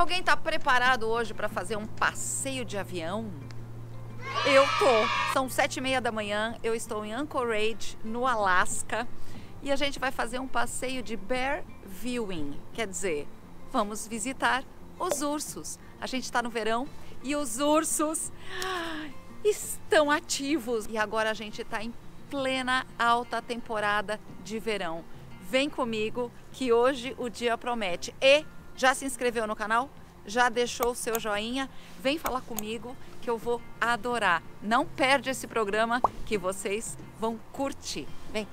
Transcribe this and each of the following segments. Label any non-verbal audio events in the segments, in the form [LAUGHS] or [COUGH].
Alguém tá preparado hoje para fazer um passeio de avião? Eu tô. São sete e meia da manhã. Eu estou em Anchorage, no Alasca, e a gente vai fazer um passeio de bear viewing. Quer dizer, vamos visitar os ursos. A gente está no verão e os ursos estão ativos. E agora a gente está em plena alta temporada de verão. Vem comigo que hoje o dia promete. E já se inscreveu no canal? Já deixou o seu joinha? Vem falar comigo que eu vou adorar. Não perde esse programa que vocês vão curtir. Vem!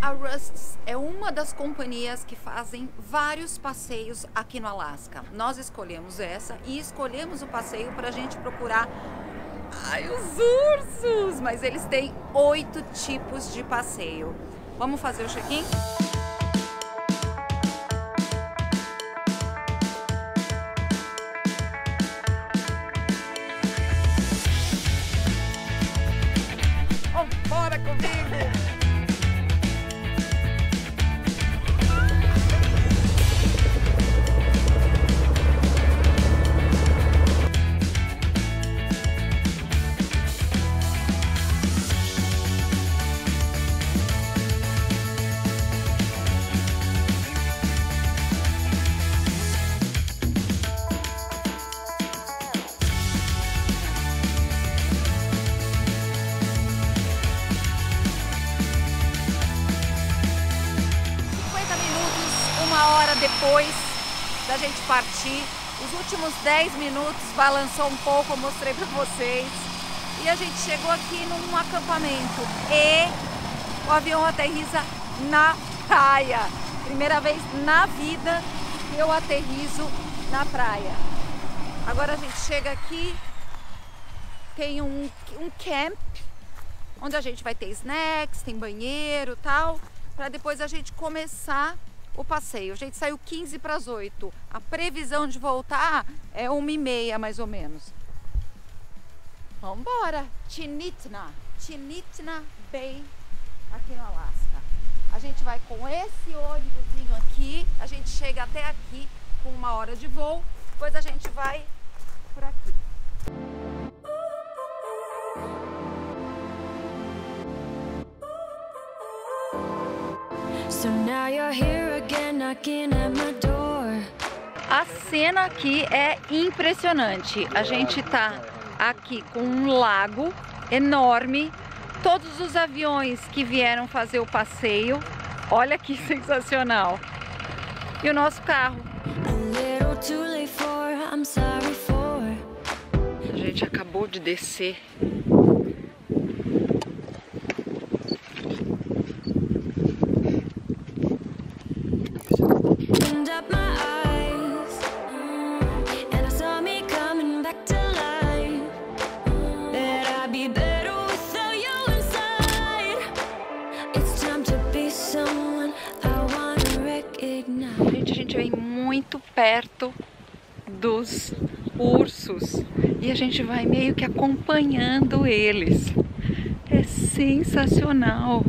A Rusts é uma das companhias que fazem vários passeios aqui no Alasca. Nós escolhemos essa e escolhemos o passeio para a gente procurar ai, os ursos, mas eles têm oito tipos de passeio. Vamos fazer o check-in? Depois da gente partir. Os últimos 10 minutos balançou um pouco, eu mostrei para vocês. E a gente chegou aqui num acampamento e o avião aterriza na praia. Primeira vez na vida que eu aterrizo na praia. Agora a gente chega aqui, tem um, um camp, onde a gente vai ter snacks, tem banheiro tal, para depois a gente começar o passeio. A gente saiu 15 para as 8. A previsão de voltar é 1 e meia mais ou menos. Vamos embora. Chinitna, Chinitna Bay, aqui no Alasca. A gente vai com esse ônibusinho aqui, a gente chega até aqui com uma hora de voo, depois a gente vai por aqui. So now you're here A cena aqui é impressionante. A gente tá aqui com um lago enorme. Todos os aviões que vieram fazer o passeio. Olha que [LAUGHS] sensacional. E o nosso carro. A gente acabou de descer. Gente, a gente vem muito perto dos ursos e a gente vai meio que acompanhando eles. É sensacional.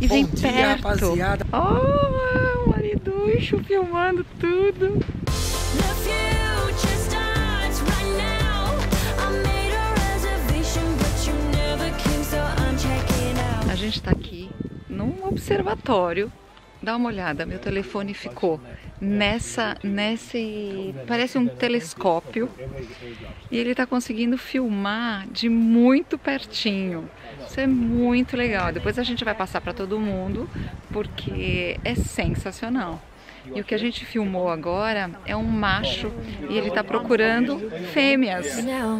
E vem Bom dia, perto. rapaziada. Oh, o mariducho filmando tudo. A gente tá aqui num observatório. Dá uma olhada, meu telefone ficou nessa, nesse, parece um telescópio. E ele tá conseguindo filmar de muito pertinho. Isso é muito legal. Depois a gente vai passar para todo mundo, porque é sensacional. E o que a gente filmou agora é um macho e ele tá procurando fêmeas. Now,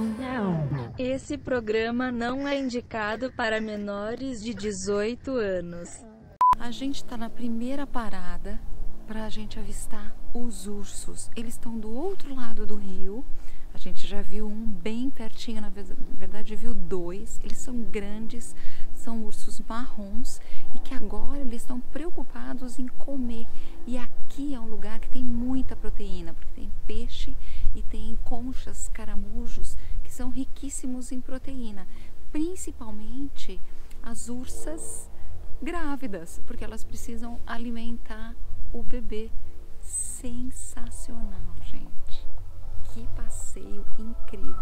Esse programa não é indicado para menores de 18 anos. A gente está na primeira parada para a gente avistar os ursos. Eles estão do outro lado do rio. A gente já viu um bem pertinho, na ve- na verdade viu dois. Eles são grandes, são ursos marrons e que agora eles estão preocupados em comer. E aqui é um lugar que tem muita proteína, porque tem peixe e tem conchas, caramujos, que são riquíssimos em proteína, principalmente as ursas grávidas, porque elas precisam alimentar o bebê. Sensacional, gente. Que passeio incrível.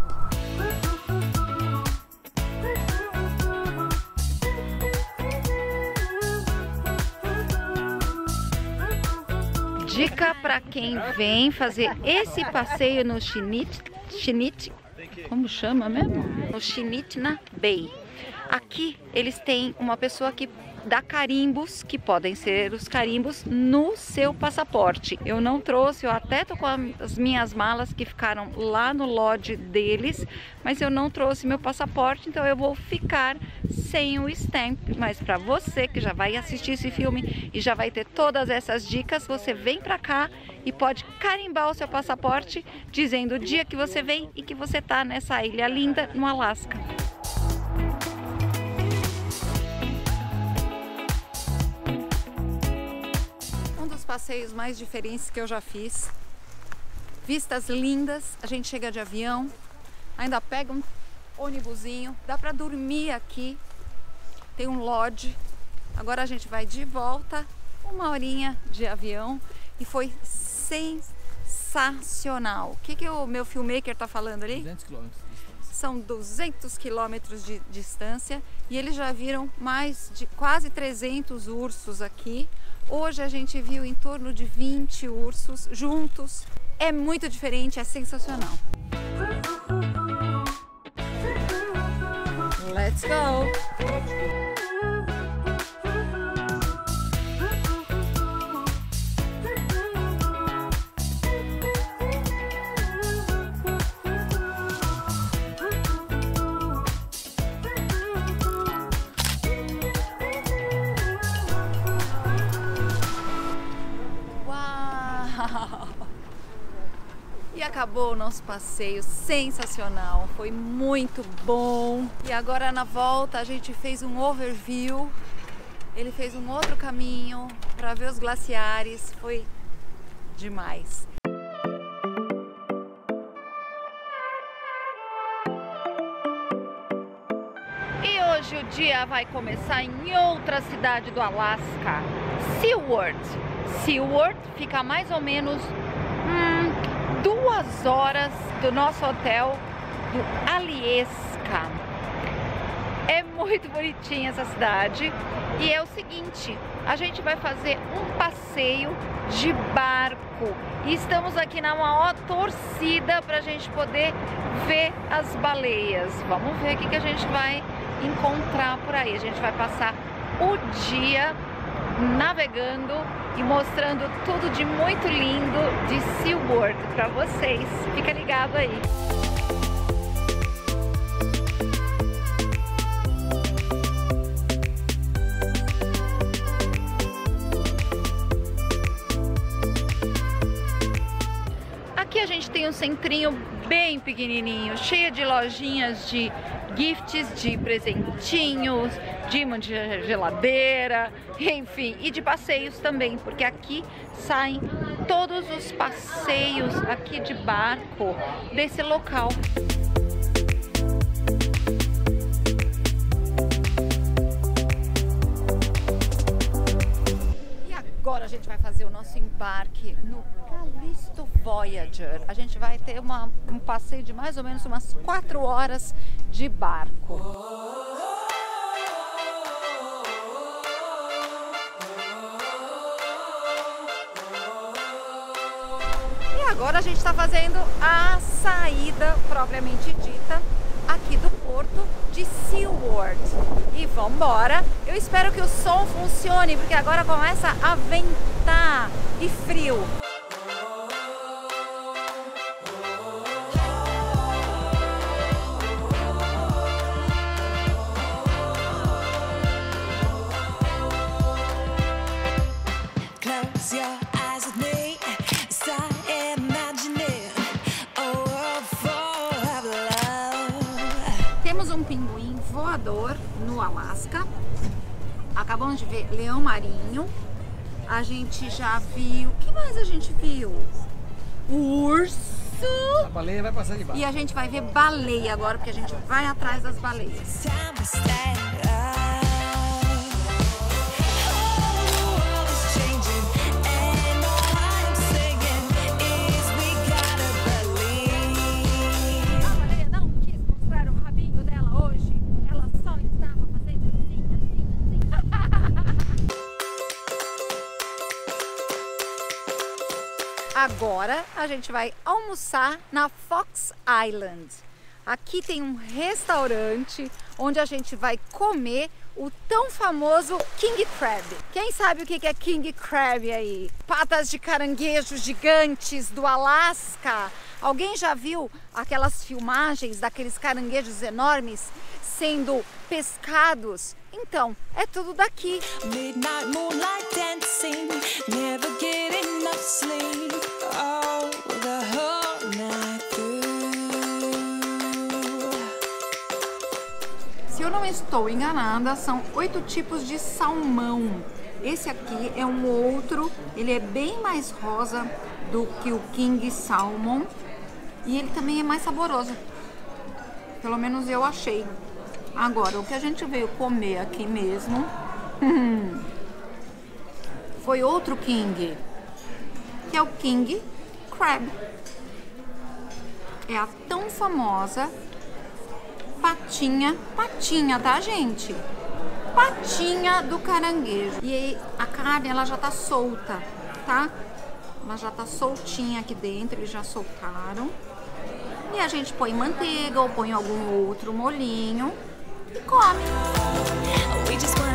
Dica para quem vem fazer esse passeio no Chinit, Chinit, como chama mesmo? No Chinitna Bay. Aqui eles têm uma pessoa que dá carimbos, que podem ser os carimbos, no seu passaporte. Eu não trouxe, eu até tô com as minhas malas que ficaram lá no lodge deles, mas eu não trouxe meu passaporte, então eu vou ficar sem o stamp. Mas para você que já vai assistir esse filme e já vai ter todas essas dicas, você vem para cá e pode carimbar o seu passaporte dizendo o dia que você vem e que você tá nessa ilha linda no Alasca. Passeios mais diferentes que eu já fiz. Vistas lindas, a gente chega de avião, ainda pega um ônibusinho, dá para dormir aqui. Tem um lodge. Agora a gente vai de volta, uma horinha de avião e foi sensacional. O que, que o meu filmmaker tá falando ali? 200 quilômetros de distância. São 200 quilômetros de distância e eles já viram mais de quase 300 ursos aqui. Hoje a gente viu em torno de 20 ursos juntos. É muito diferente, é sensacional. Let's go! Acabou o nosso passeio sensacional, foi muito bom. E agora na volta a gente fez um overview. Ele fez um outro caminho para ver os glaciares, foi demais. E hoje o dia vai começar em outra cidade do Alasca, Seward. Seward fica mais ou menos duas horas do nosso hotel do Alieska. É muito bonitinha essa cidade. E é o seguinte, a gente vai fazer um passeio de barco. E estamos aqui na maior torcida para a gente poder ver as baleias. Vamos ver o que, que a gente vai encontrar por aí. A gente vai passar o dia navegando e mostrando tudo de muito lindo de SeaWorld para vocês. Fica ligado aí. Aqui a gente tem um centrinho bem pequenininho, cheio de lojinhas de gifts, de presentinhos, de imã de geladeira, enfim, e de passeios também, porque aqui saem todos os passeios aqui de barco desse local. E agora a gente vai fazer o nosso embarque no Callisto Voyager. A gente vai ter uma- um passeio de mais ou menos umas quatro horas de barco. E agora a gente está fazendo a saída propriamente dita aqui do porto de SeaWorld. E vamos embora. Eu espero que o som funcione, porque agora começa a ventar e frio. Temos um pinguim voador no no Alasca. Acabamos de ver leão marinho. A gente já viu. O que mais a gente viu? O urso. A baleia vai passar de baixo. E a gente vai ver baleia agora, porque a gente vai atrás das baleias. Agora a gente vai almoçar na Fox Island. Aqui tem um restaurante onde a gente vai comer o tão famoso King Crab. Quem sabe o que é King Crab aí? Patas de caranguejo gigantes do Alasca. Alguém já viu aquelas filmagens daqueles caranguejos enormes sendo pescados? Então, é tudo daqui. Midnight moonlight dancing, never get enough sleep. Oh, the whole night through. Se eu não estou enganada, são oito tipos de salmão. Esse aqui é um outro, ele é bem mais rosa do que o King Salmon e ele também é mais saboroso. Pelo menos eu achei. Agora, o que a gente veio comer aqui mesmo foi outro King, que é o King Crab. É a tão famosa patinha, patinha, tá, gente? Patinha do caranguejo. E a carne ela já tá solta, tá? Ela já tá soltinha aqui dentro, eles já soltaram. E a gente põe manteiga ou põe algum outro molinho come.